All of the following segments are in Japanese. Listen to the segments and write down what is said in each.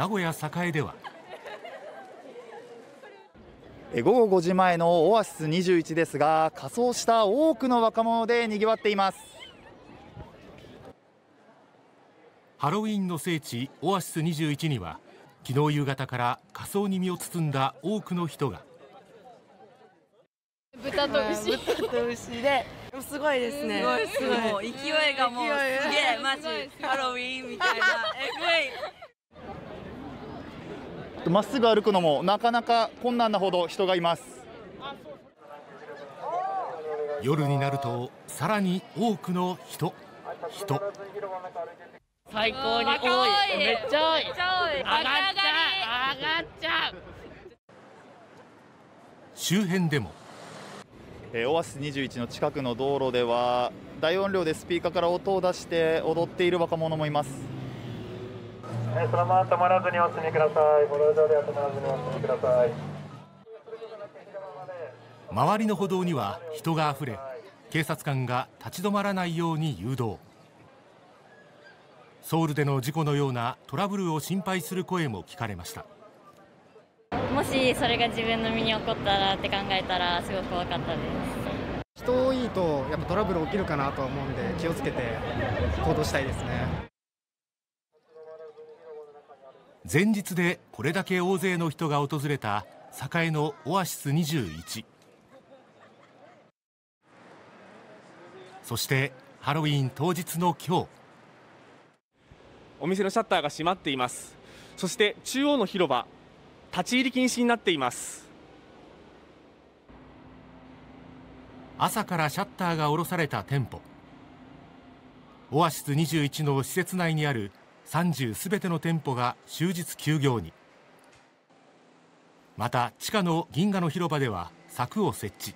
名古屋栄では。午後5時前のオアシス21ですが仮装した多くの若者でにぎわっています。ハロウィンの聖地オアシス21には昨日夕方から仮装に身を包んだ多くの人が。豚と牛、豚と牛ですごいですね。すごいもう勢いがもうすげえマジ。ハロウィンみたいな。えぐいまっすぐ歩くのもなかなか困難なほど人がいます。夜になるとさらに多くの人。人。最高に多い。めっちゃ多い。めっちゃ多い。上がっちゃう上がっちゃう。周辺でも。えーオアシス21の近くの道路では大音量でスピーカーから音を出して踊っている若者もいますえーそのまま止まらずにお進みください。歩道上では止まらずにお進みください。周りの歩道には人があふれ警察官が立ち止まらないように誘導ソウルでの事故のようなトラブルを心配する声も聞かれましたもしそれが自分の身に起こったらって考えたらすごく怖かったです人多いとやっぱトラブル起きるかなとは思うんで気をつけて行動したいですね前日でこれだけ大勢の人が訪れた栄のオアシス21そしてハロウィーン当日の今日。お店のシャッターが閉まっています。そして中央の広場立ち入り禁止になっています。朝からシャッターが下ろされた店舗。オアシス21の施設内にある30すべての店舗が終日休業に。また地下の銀河の広場では柵を設置。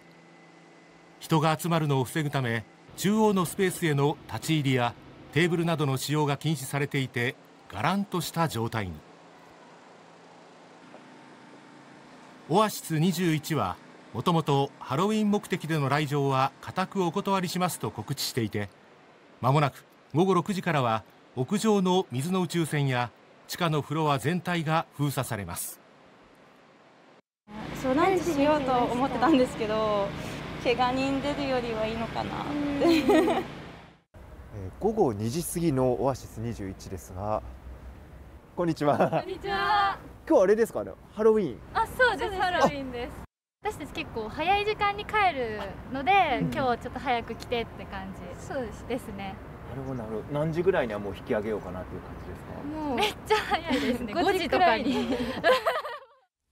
人が集まるのを防ぐため中央のスペースへの立ち入りやテーブルなどの使用が禁止されていてがらんとした状態に。オアシス21はもともとハロウィン目的での来場は固くお断りしますと告知していてまもなく午後6時からは屋上の水の宇宙船や地下のフロア全体が封鎖されますそうランチしようと思ってたんですけど怪我人出るよりはいいのかなって えー午後2時過ぎのオアシス21ですがこんにちはこんにちは。今日あれですかね？ハロウィーンあ、そうです。ハロウィンです。私たち結構早い時間に帰るので、今日ちょっと早く来てって感じ。そうです。ですね。なるほどなるほど。何時ぐらいにはもう引き上げようかなという感じですか？もうめっちゃ早いですね。5時とかに。5時くらい